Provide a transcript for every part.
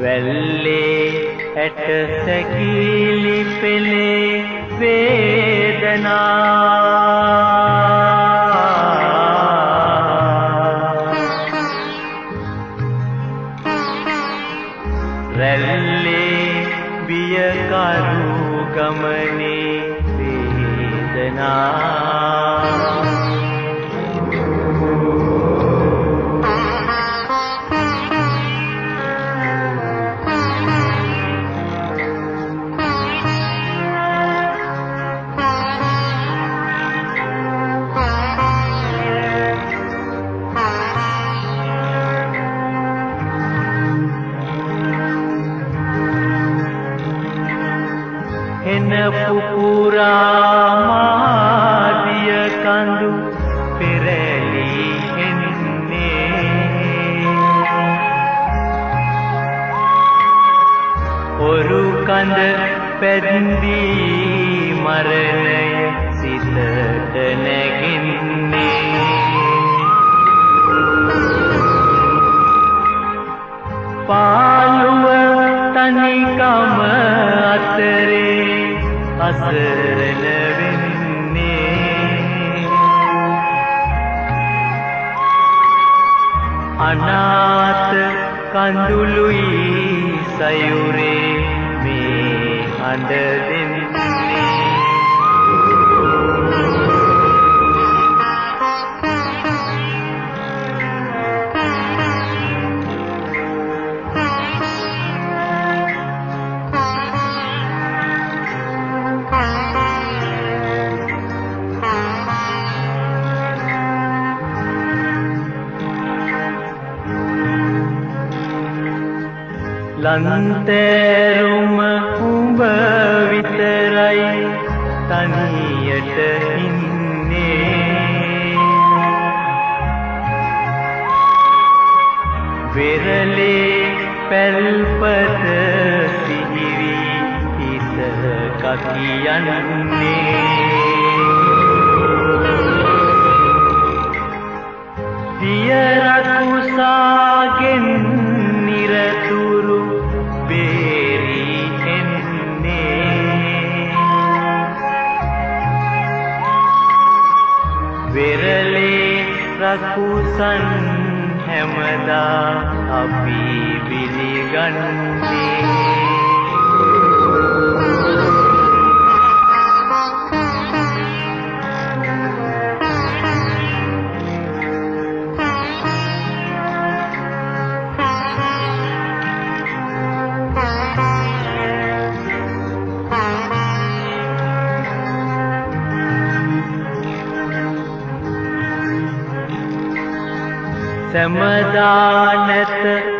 වැල්ලේ ඇට සැකිලි පෙළේ වේදනා. रमणे वेदना ඔරු කඳ පැදින්දී මරණය සිතට නැගින්නේ පාළුව තනිකම අතරේ අසරණ වෙන්නේ අනාත කඳුළුයි සයුරේ මේ හඬ දෙන්නේ ලන්තෑරුම උඹ විතරයි තනියට ඉන්නේ. වෙරලේ පැල්පත සිහිවි හිත කකියන්නේ රකුසන් හැමදා අපි පිළිගන්නේ. සැමදා නැත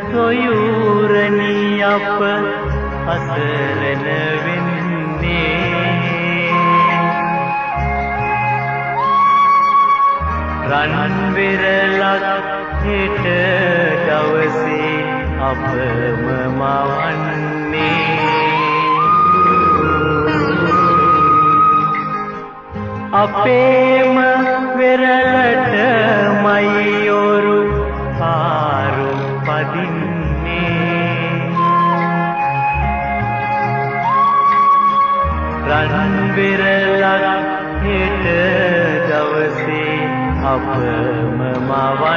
සොයුරණී අප අසරණ වෙන්නේ. රන් වෙරලක් හෙට දවසේ අපම මවන්නේ. අපේම වෙරළට अपमवन्ने